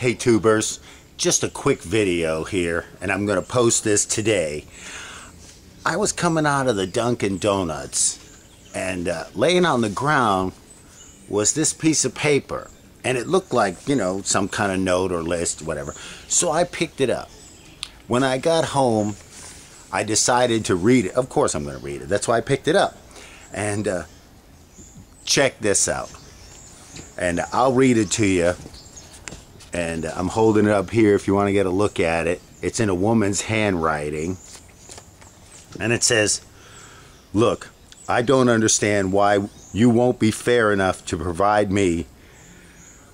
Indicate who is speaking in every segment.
Speaker 1: Hey tubers, just a quick video here and I'm gonna post this today. I was coming out of the Dunkin' Donuts and uh, laying on the ground was this piece of paper and it looked like, you know, some kind of note or list, whatever. So I picked it up. When I got home, I decided to read it. Of course I'm gonna read it. That's why I picked it up. And uh, check this out. And I'll read it to you and uh, I'm holding it up here if you want to get a look at it. It's in a woman's handwriting. And it says, Look, I don't understand why you won't be fair enough to provide me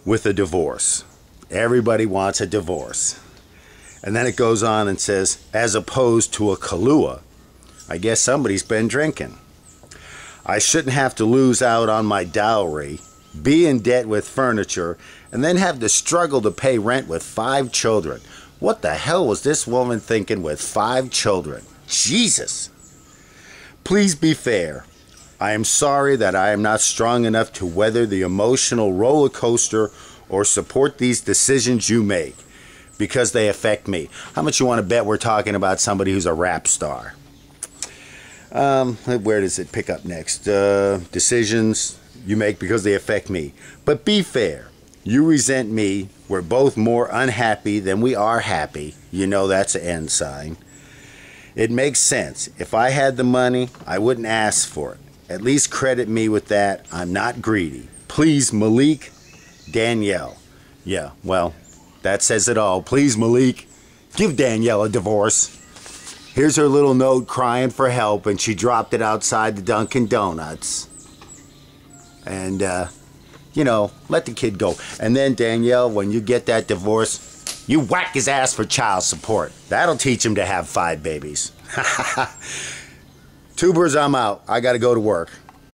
Speaker 1: with a divorce. Everybody wants a divorce. And then it goes on and says, as opposed to a Kahlua. I guess somebody's been drinking. I shouldn't have to lose out on my dowry be in debt with furniture, and then have to struggle to pay rent with five children. What the hell was this woman thinking with five children? Jesus! Please be fair. I am sorry that I am not strong enough to weather the emotional roller coaster or support these decisions you make because they affect me. How much you want to bet we're talking about somebody who's a rap star? Um, where does it pick up next? Uh, decisions you make because they affect me. But be fair. You resent me. We're both more unhappy than we are happy. You know that's an end sign. It makes sense. If I had the money, I wouldn't ask for it. At least credit me with that. I'm not greedy. Please, Malik, Danielle. Yeah, well, that says it all. Please, Malik, give Danielle a divorce. Here's her little note crying for help, and she dropped it outside the Dunkin' Donuts and uh, you know, let the kid go. And then Danielle, when you get that divorce, you whack his ass for child support. That'll teach him to have five babies. Tubers, I'm out. I got to go to work.